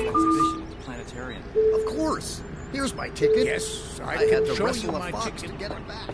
at the planetarium. Of course. Here's my ticket. Yes, I, I, can had to wrestle you a fox ticket. to get it back.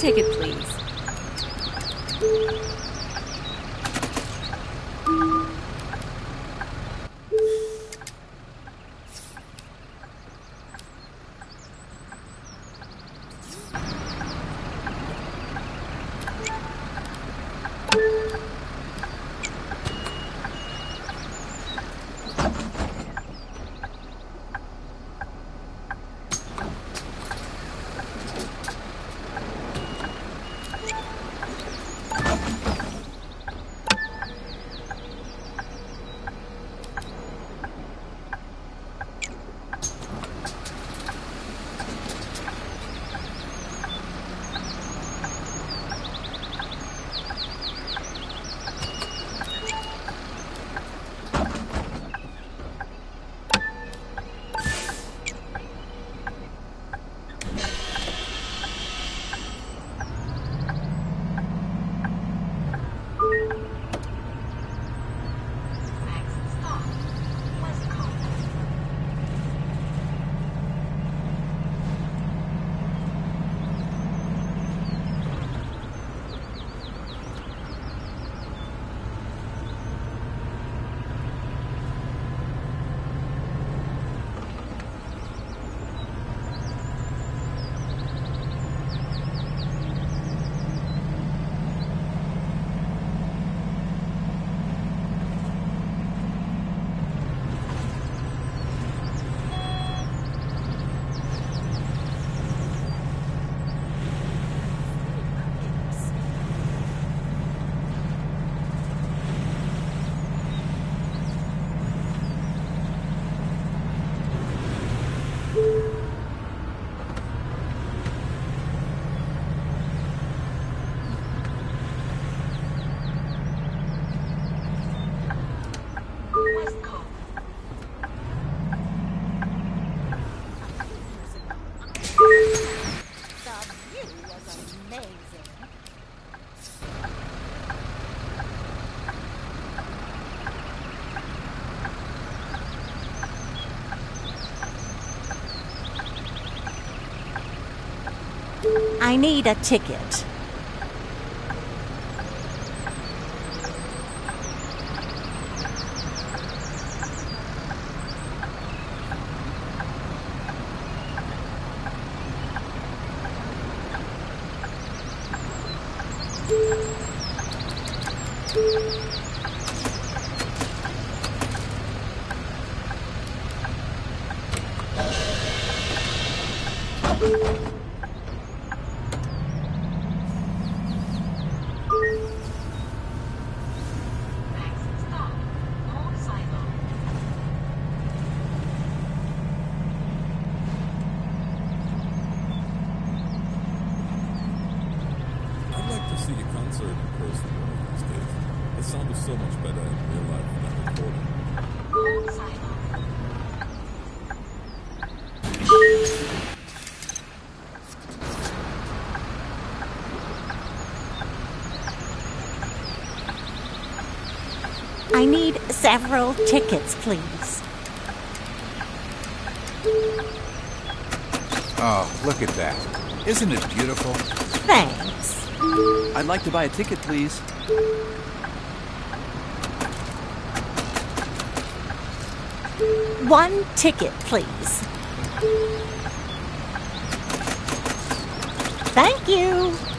Ticket, please. I need a ticket. Concert in person one of these days. It sounded so much better in real life than recording. I need several tickets, please. Oh, look at that. Isn't it beautiful? Thanks. I'd like to buy a ticket, please. One ticket, please. Thank you.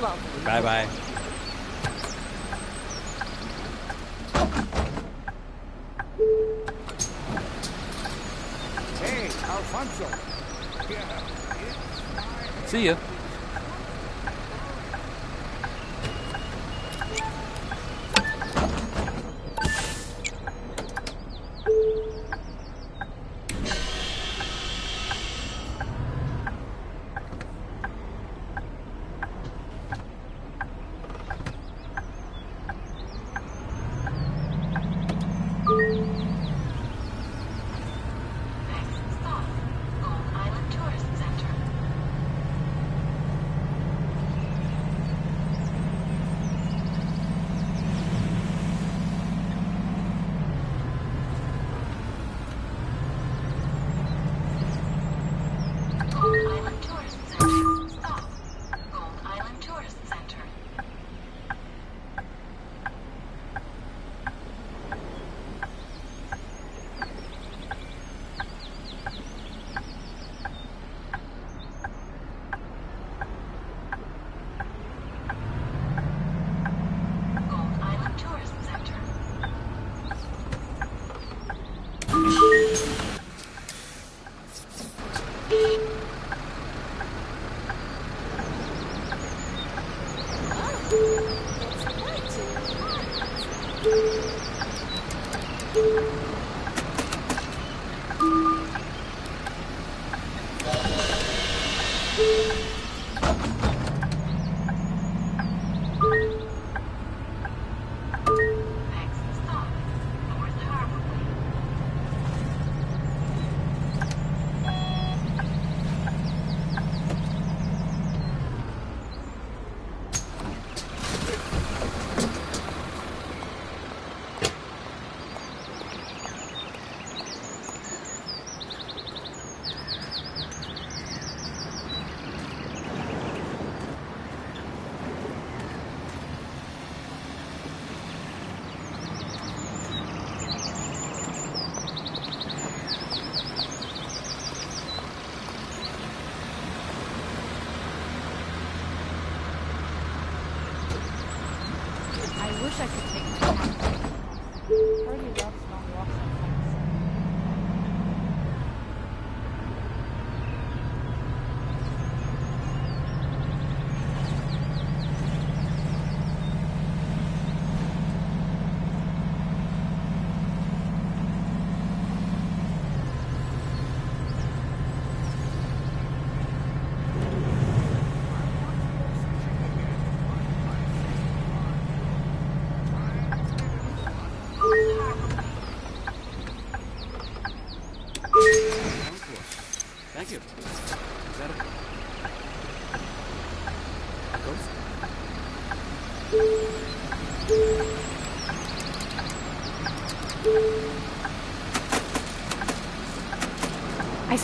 Lovely. Bye bye. Hey, Alfonso. Yeah. See ya.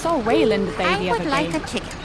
Saw Wayland Bay I the would other like day. a ticket.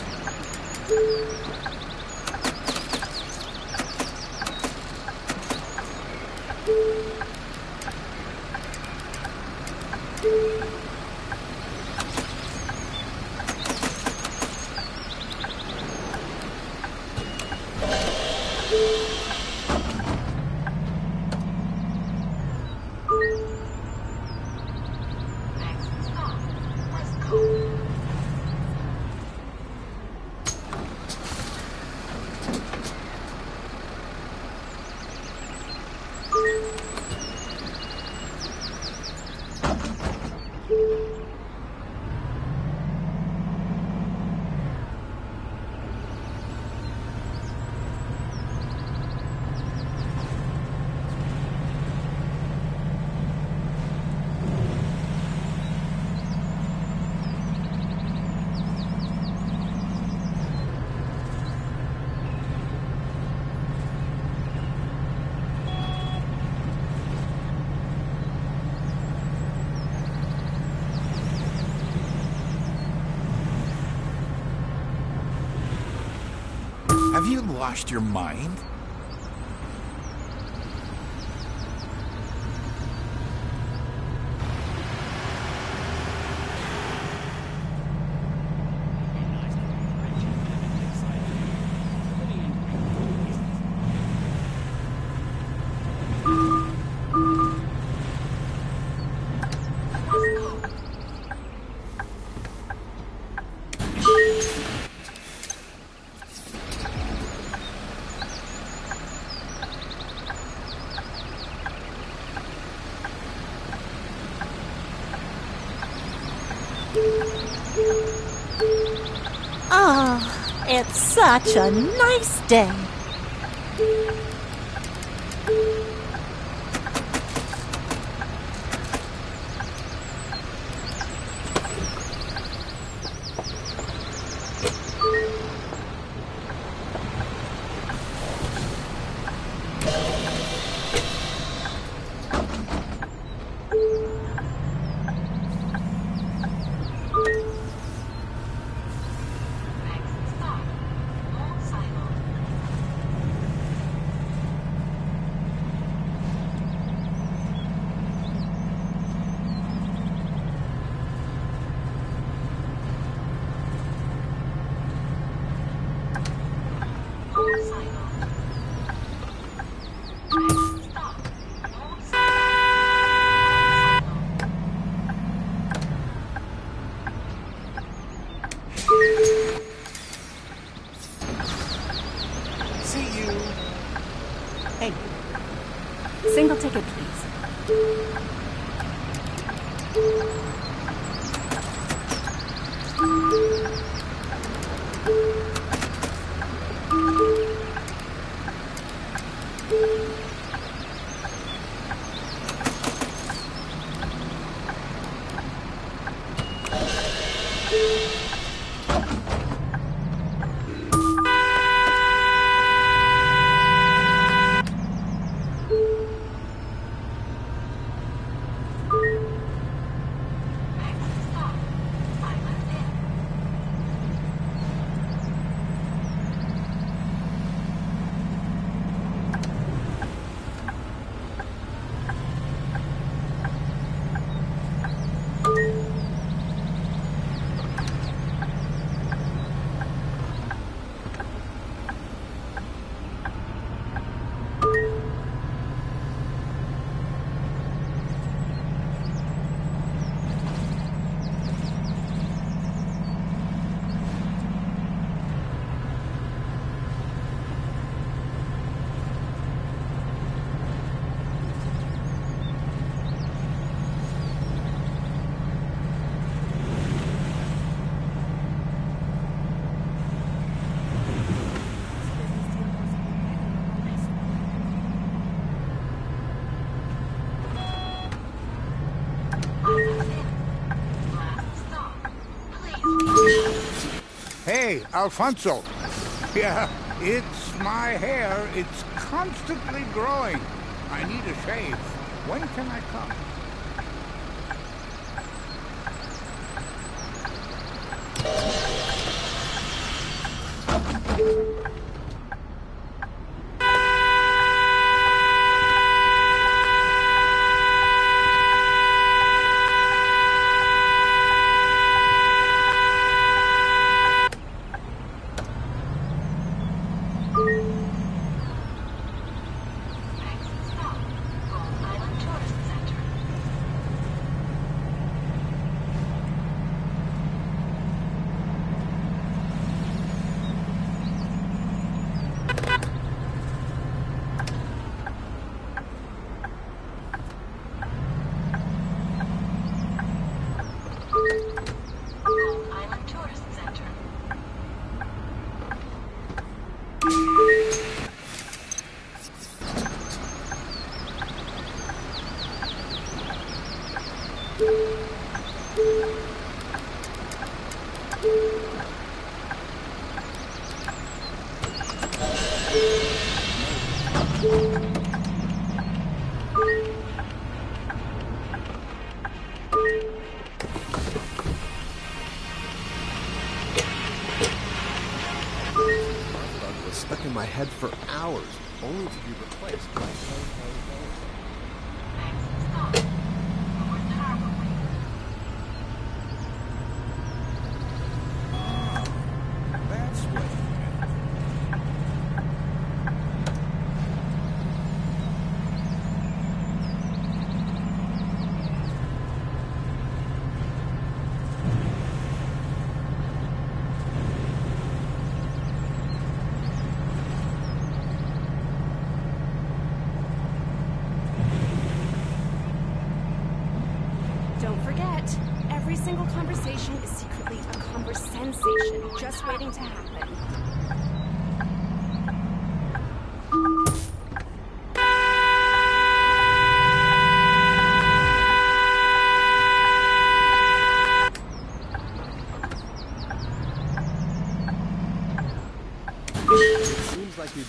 Have you lost your mind? It's such a nice day. Hey, Alfonso. Yeah, it's my hair. It's constantly growing. I need a shave. When can I come? Next stuck in my head for hours, only to be replaced by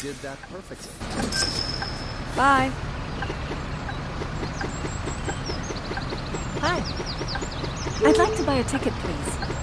did that perfectly. Bye. Hi. I'd like to buy a ticket, please.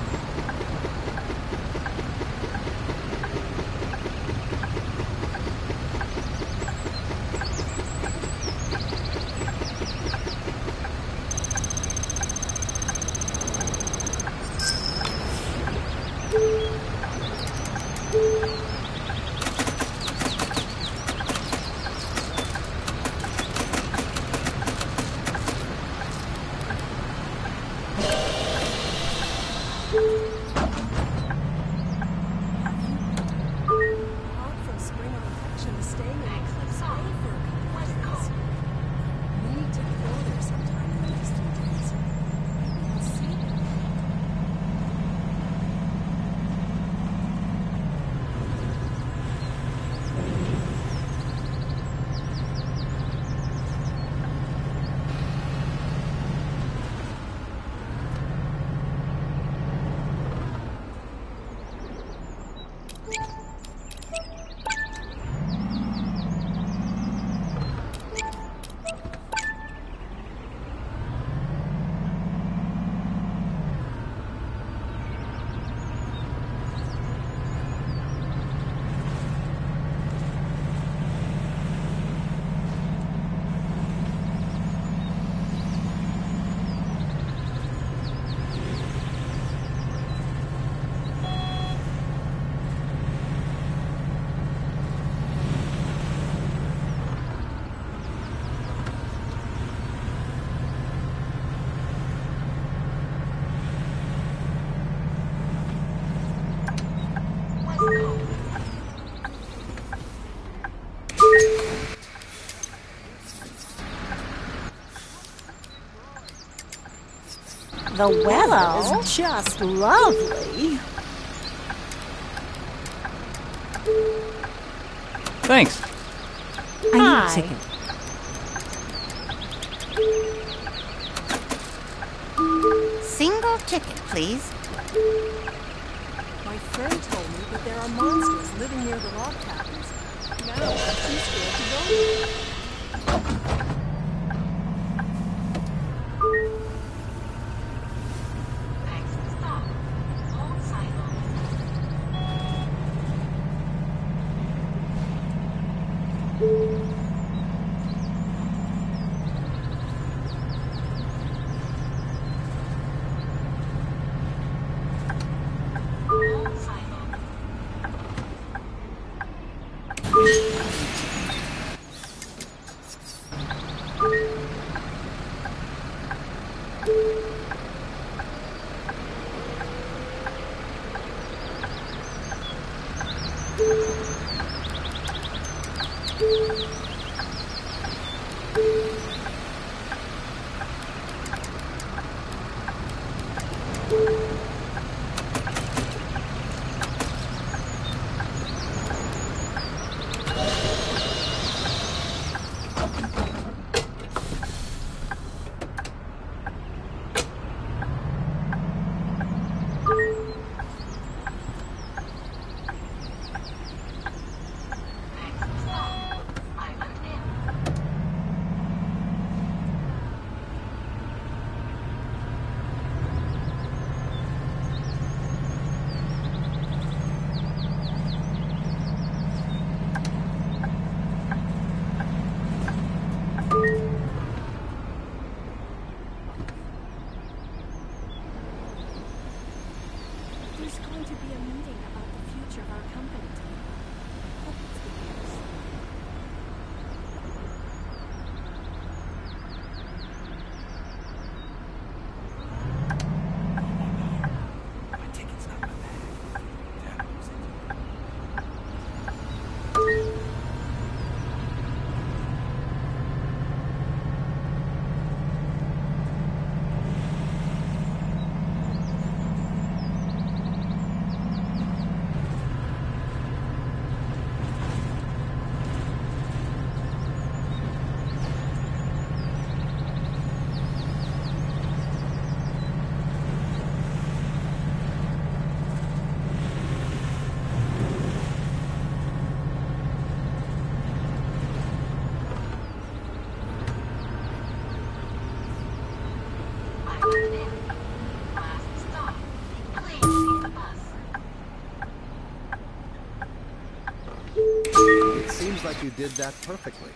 The weather is just lovely. You did that perfectly.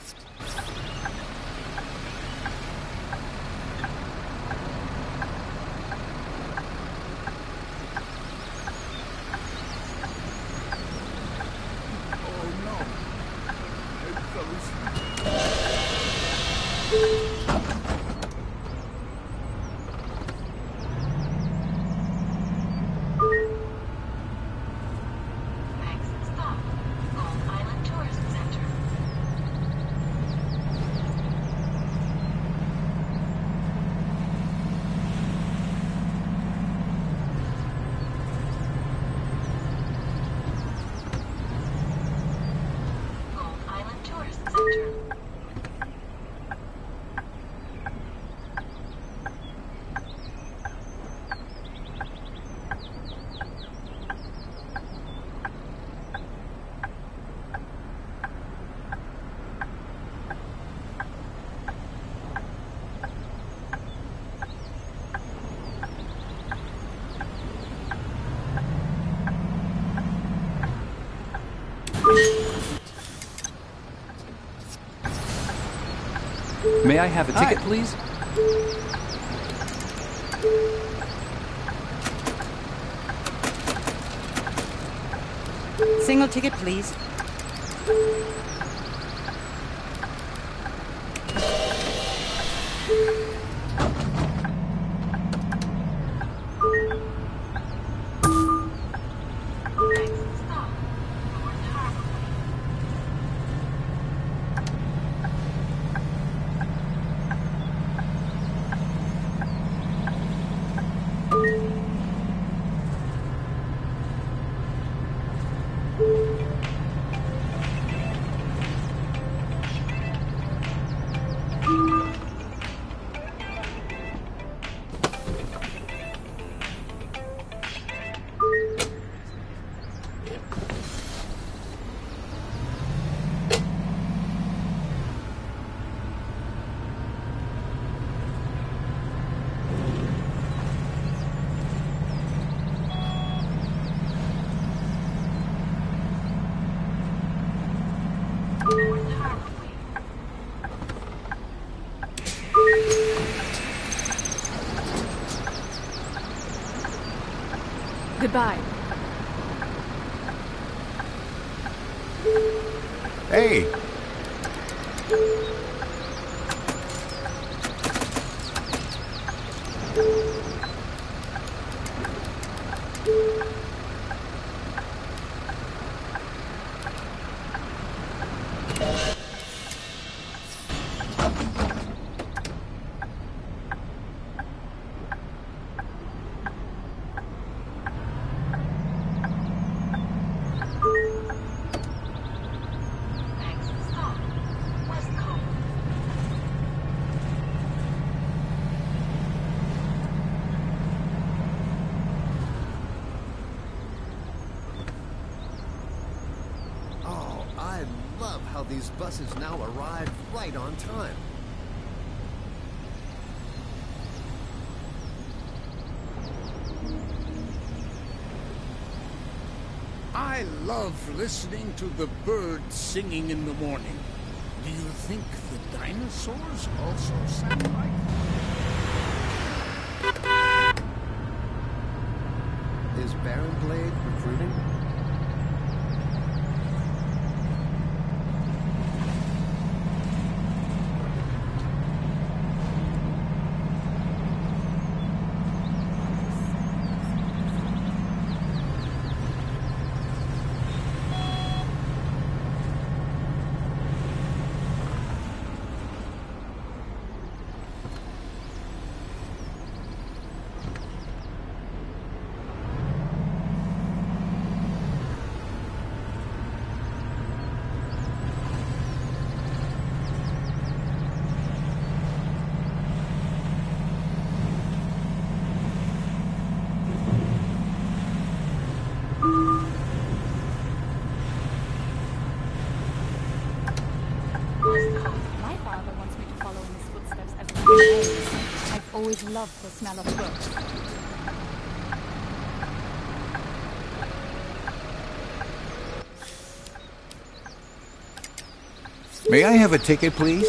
I have a ticket, please? Single ticket, please. Hey, Next stop, West Coast. Oh, I love how these buses now arrive right on time. I love listening to the birds singing in the morning. Do you think the dinosaurs also sang like Is Baron Blade recruiting? My father wants me to follow in his footsteps every few days. I've always loved the smell of books. May I have a ticket, please?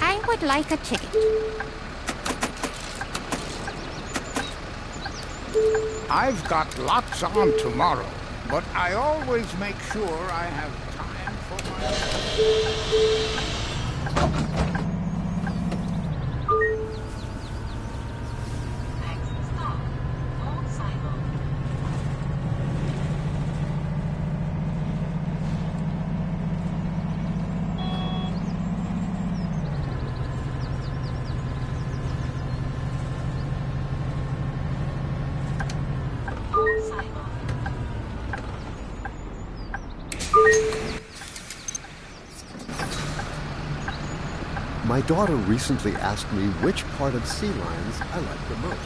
I would like a ticket. I've got lots on tomorrow, but I always make sure I have ハハハハ! My daughter recently asked me which part of sea lions I like the most.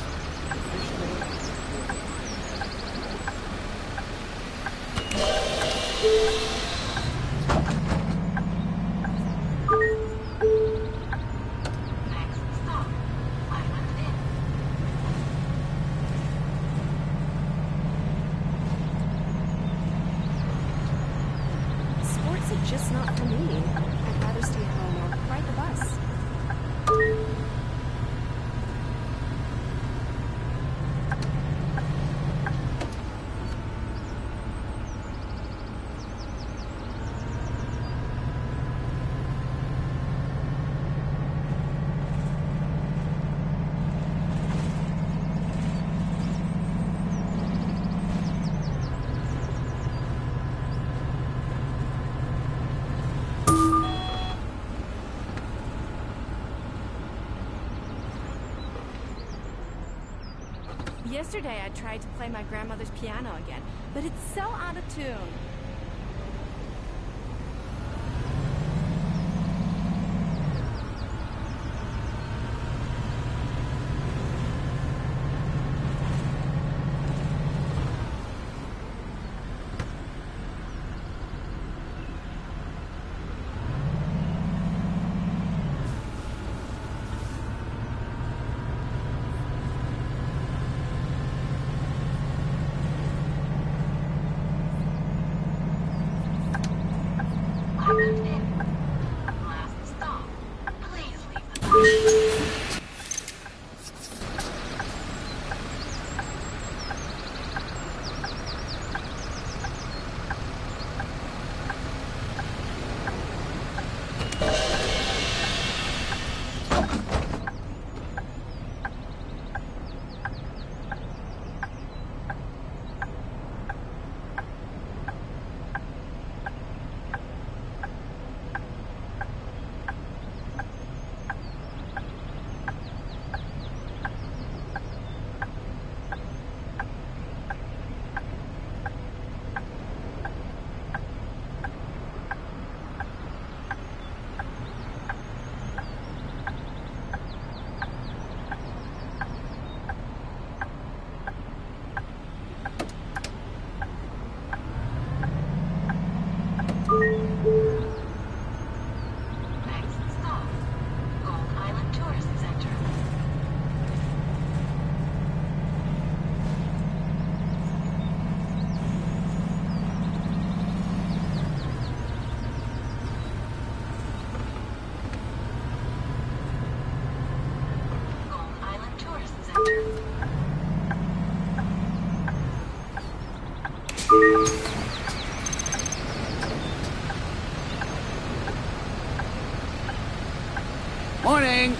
Yesterday I tried to play my grandmother's piano again, but it's so out of tune.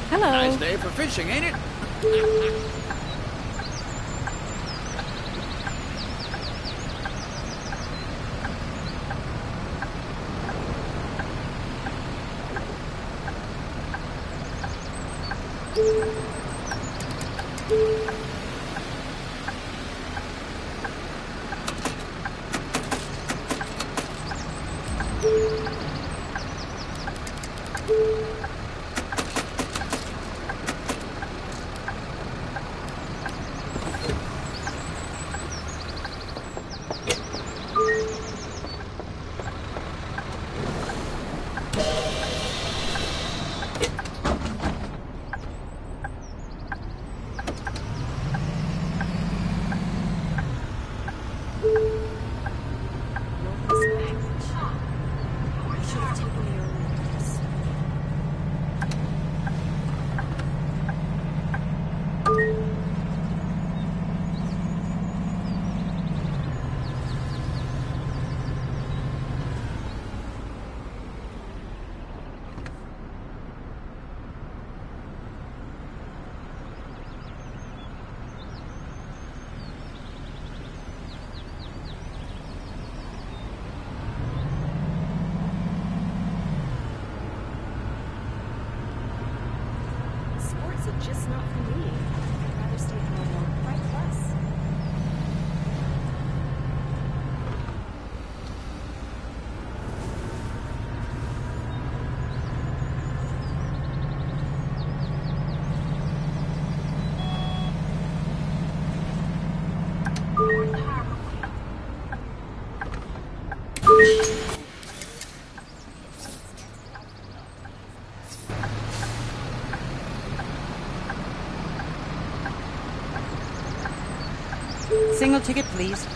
Hello. Nice day for fishing, ain't it? Single ticket, please.